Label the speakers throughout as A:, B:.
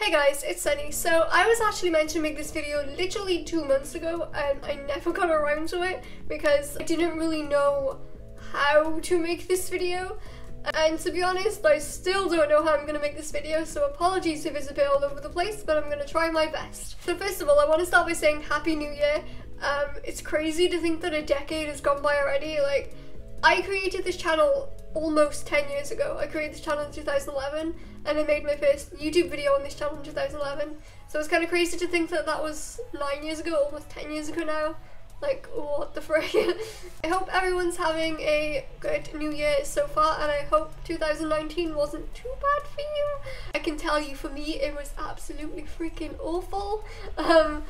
A: Hey guys, it's Sunnie. So I was actually meant to make this video literally two months ago and I never got around to it because I didn't really know how to make this video. And to be honest, I still don't know how I'm gonna make this video, so apologies if it's a bit all over the place, but I'm gonna try my best. So first of all, I want to start by saying Happy New Year. Um, it's crazy to think that a decade has gone by already. Like, I created this channel almost 10 years ago. I created this channel in 2011 and I made my first YouTube video on this channel in 2011. So it's kind of crazy to think that that was 9 years ago, almost 10 years ago now. Like, what the frick? I hope everyone's having a good new year so far and I hope 2019 wasn't too bad for you. I can tell you for me it was absolutely freaking awful. Um,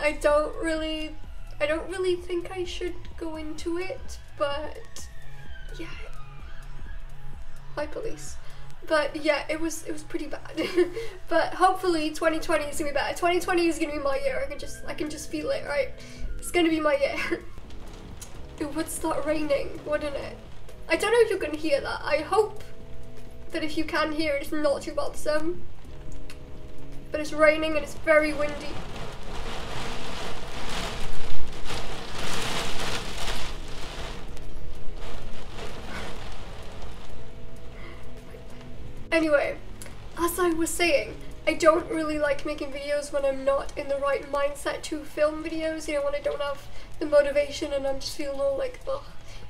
A: I don't really, I don't really think I should go into it, but yeah. Hi police. But yeah, it was it was pretty bad. but hopefully 2020 is gonna be better. 2020 is gonna be my year. I can just I can just feel it, right? It's gonna be my year. it would start raining, wouldn't it? I don't know if you can hear that. I hope that if you can hear it, it's not too bothersome. But it's raining and it's very windy. Anyway, as I was saying, I don't really like making videos when I'm not in the right mindset to film videos, you know, when I don't have the motivation and I'm just feeling all like, ugh.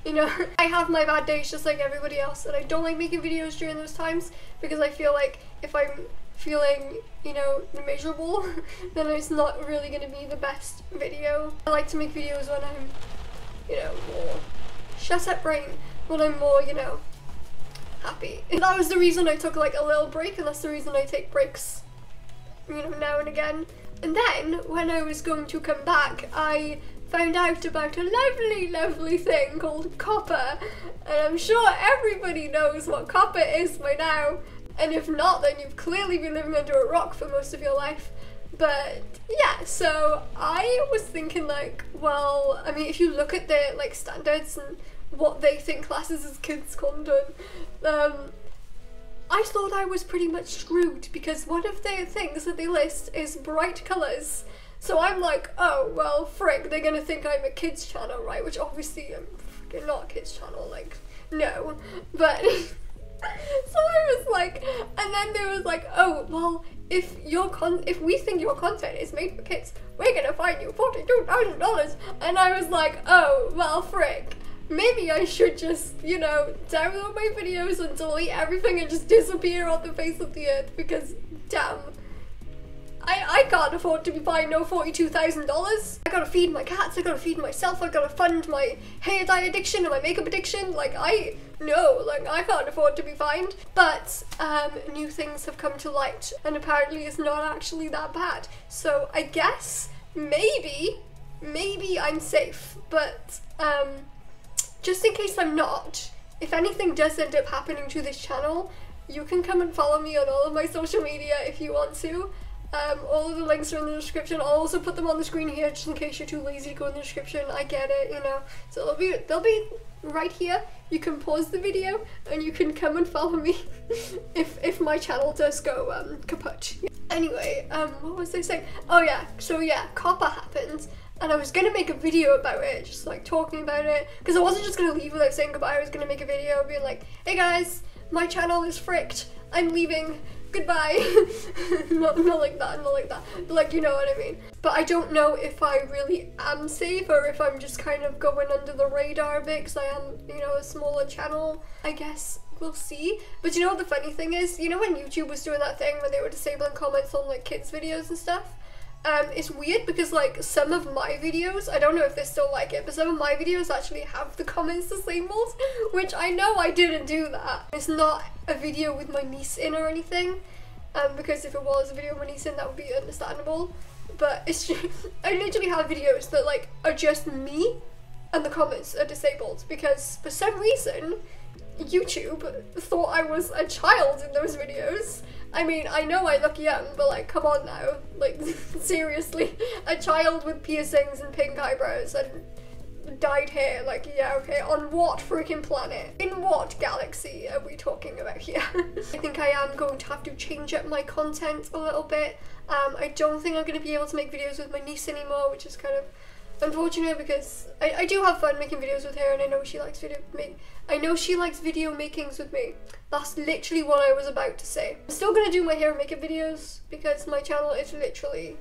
A: You know, I have my bad days just like everybody else and I don't like making videos during those times because I feel like if I'm feeling, you know, miserable, then it's not really going to be the best video. I like to make videos when I'm, you know, more shut up brain, when I'm more, you know, happy. that was the reason I took like a little break and that's the reason I take breaks, you know, now and again. And then when I was going to come back, I found out about a lovely, lovely thing called COPPA. And I'm sure everybody knows what COPPA is by now. And if not, then you've clearly been living under a rock for most of your life. But yeah, so I was thinking like, well, I mean, if you look at the like standards and what they think classes as kids content. Um, I thought I was pretty much screwed because one of the things that they list is bright colours. So I'm like, oh, well, frick, they're gonna think I'm a kids channel, right? Which obviously I'm freaking not a kids channel, like, no. But, so I was like, and then there was like, oh, well, if your con if we think your content is made for kids, we're gonna fine you $42,000. And I was like, oh, well, frick maybe I should just, you know, download my videos and delete everything and just disappear off the face of the earth because, damn. I, I can't afford to be buying no $42,000. I gotta feed my cats, I gotta feed myself, I gotta fund my hair dye addiction and my makeup addiction. Like, I, no, like, I can't afford to be fined. But, um, new things have come to light and apparently it's not actually that bad. So I guess, maybe, maybe I'm safe. But, um, just in case I'm not, if anything does end up happening to this channel, you can come and follow me on all of my social media if you want to. Um, all of the links are in the description. I'll also put them on the screen here just in case you're too lazy to go in the description. I get it, you know. So they'll be they'll be right here. You can pause the video and you can come and follow me if if my channel does go um kaput. Anyway, um, what was I saying? Oh yeah, so yeah, COPPA happens and I was gonna make a video about it, just like talking about it, because I wasn't just gonna leave without saying goodbye. I was gonna make a video being like, "Hey guys, my channel is fricked. I'm leaving. Goodbye." not, not like that, not like that, but like you know what I mean. But I don't know if I really am safe or if I'm just kind of going under the radar a bit because I am, you know, a smaller channel. I guess we'll see. But you know what the funny thing is? You know when YouTube was doing that thing when they were disabling comments on like kids videos and stuff? Um, it's weird because like some of my videos, I don't know if they still like it, but some of my videos actually have the comments disabled, which I know I didn't do that. It's not a video with my niece in or anything, um, because if it was a video with my niece in, that would be understandable. But it's just, I literally have videos that like are just me, and the comments are disabled because for some reason, YouTube thought I was a child in those videos I mean, I know I look young, but like, come on now. Like, seriously. A child with piercings and pink eyebrows and dyed hair. Like, yeah, okay. On what freaking planet? In what galaxy are we talking about here? I think I am going to have to change up my content a little bit. Um, I don't think I'm going to be able to make videos with my niece anymore, which is kind of unfortunate because I, I do have fun making videos with her and I know she likes video make I know she likes video makings with me. That's literally what I was about to say. I'm still gonna do my hair and makeup videos because my channel is literally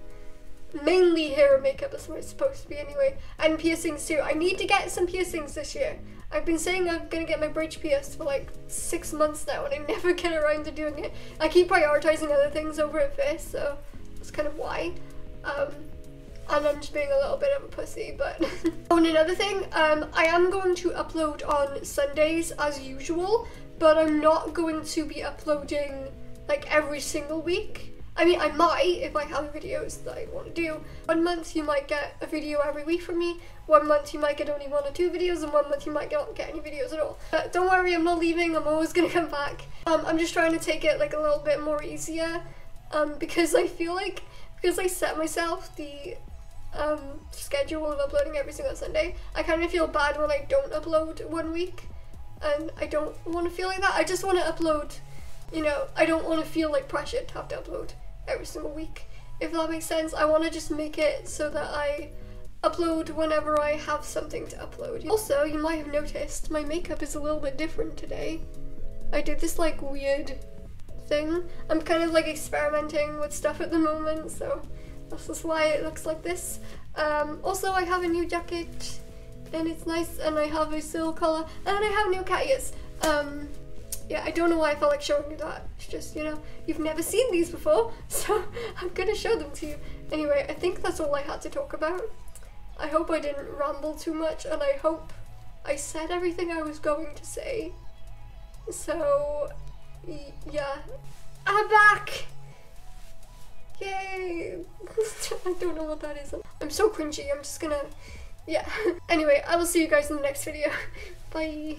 A: mainly hair and makeup that's what it's supposed to be anyway. And piercings too. I need to get some piercings this year. I've been saying I'm gonna get my bridge pierced for like six months now and I never get around to doing it. I keep prioritizing other things over it first, so that's kind of why. Um, and I'm just being a little bit of a pussy, but... oh, and another thing, um, I am going to upload on Sundays as usual, but I'm not going to be uploading like every single week. I mean, I might if I have videos that I want to do. One month you might get a video every week from me, one month you might get only one or two videos, and one month you might not get any videos at all. But don't worry, I'm not leaving, I'm always gonna come back. Um, I'm just trying to take it like a little bit more easier, um, because I feel like, because I set myself the um, schedule of uploading every single Sunday, I kind of feel bad when I don't upload one week, and I don't want to feel like that. I just want to upload, you know, I don't want to feel like pressured to have to upload every single week. If that makes sense, I want to just make it so that I upload whenever I have something to upload. Also, you might have noticed my makeup is a little bit different today. I did this like weird thing. I'm kind of like experimenting with stuff at the moment, so this is why it looks like this. Um, also, I have a new jacket and it's nice and I have a silk collar and I have new cat ears. Um, yeah, I don't know why I felt like showing you that. It's just, you know, you've never seen these before, so I'm gonna show them to you. Anyway, I think that's all I had to talk about. I hope I didn't ramble too much and I hope I said everything I was going to say. So, yeah. I'm back! Yay! I don't know what that is. I'm so cringy, I'm just gonna... Yeah. anyway, I will see you guys in the next video. Bye!